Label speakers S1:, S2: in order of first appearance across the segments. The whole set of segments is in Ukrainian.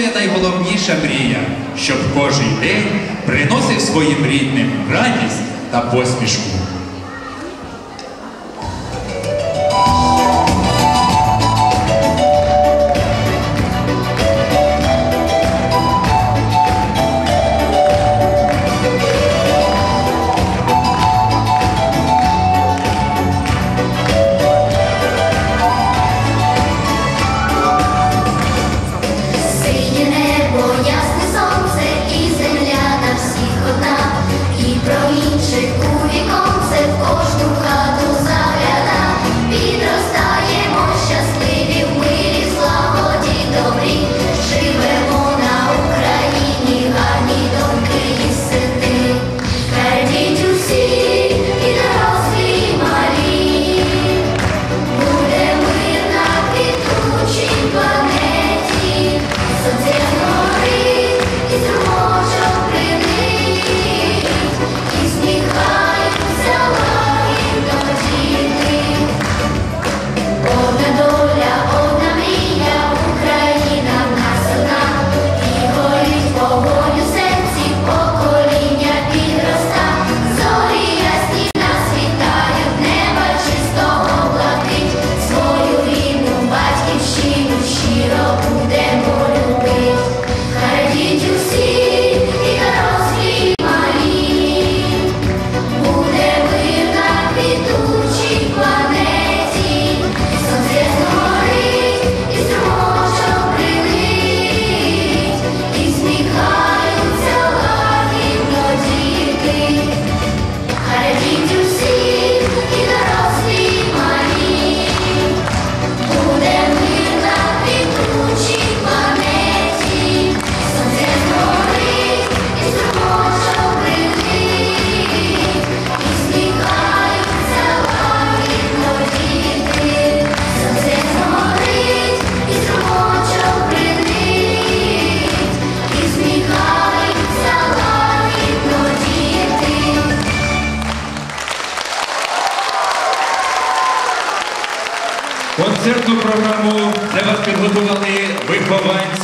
S1: існує найголовніша мрія, щоб кожен день приносив своїм рідним радість та посмішку.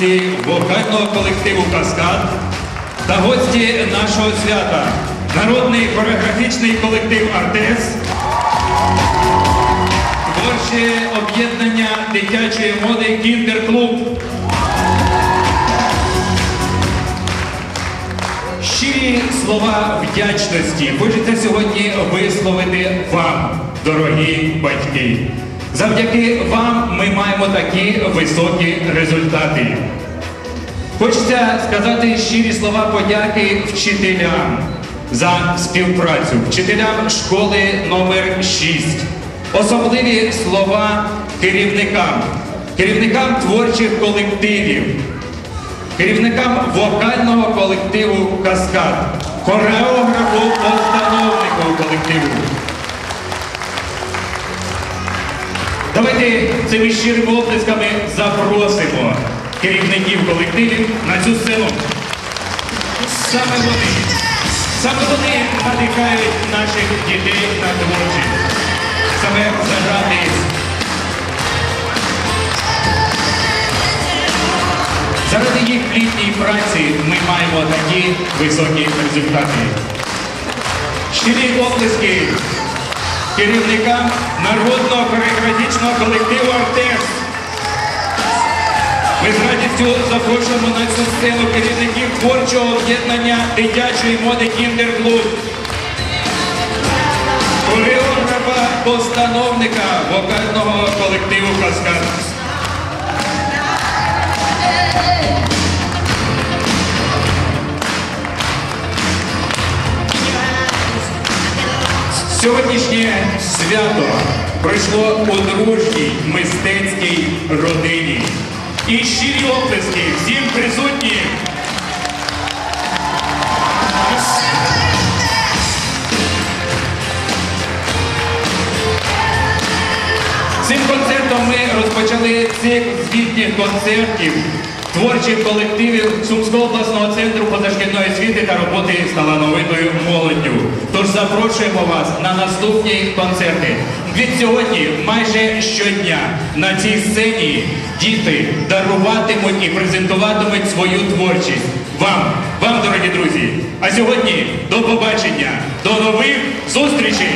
S1: Вихованці вокального колективу Каскад та гості нашого свята. Народний хореографічний колектив Артес, творче об'єднання дитячої моди Кіндер-клуб. Щирі слова вдячності хочеться сьогодні висловити вам, дорогі батьки. Завдяки вам ми маємо такі високі результати. Хочеться сказати щирі слова подяки вчителям за співпрацю, вчителям школи номер 6 Особливі слова керівникам, керівникам творчих колективів, керівникам вокального колективу Каскад, хореографу, постановнику колективу. Давайте цими щирими оплесками запросимо керівників колективів на цю сцену. Саме вони, саме вони надихають наших дітей на творчість. Саме заради Заради їх плідній праці ми маємо такі високі результати. Щирі оплески керівникам народного хореографічного колективу Артес. Ми з радістю запрошуємо на цю сцену керівників творчого об'єднання дитячої моди Кіндерклуб. Хореографа постановника вокального колективу Каскад. Сьогоднішнє свято пройшло у дружній мистецькій родині. І щирі оплески всім присутнім. Цим концертом ми розпочали цикл звітніх концертів творчих колективів Сумського обласного центру позашкільної освіти та роботи з талановитою молоддю. Тож запрошуємо вас на наступні концерти. Від сьогодні майже щодня на цій сцені діти даруватимуть і презентуватимуть свою творчість. Вам, вам, дорогі друзі. А сьогодні до побачення, до нових зустрічей!